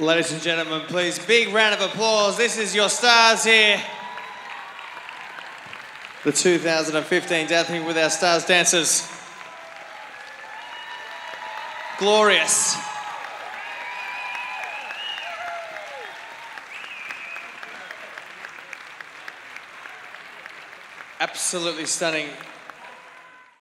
Ladies and gentlemen, please, big round of applause. This is your stars here. The 2015 Dancing with Our Stars dancers. Glorious. Absolutely stunning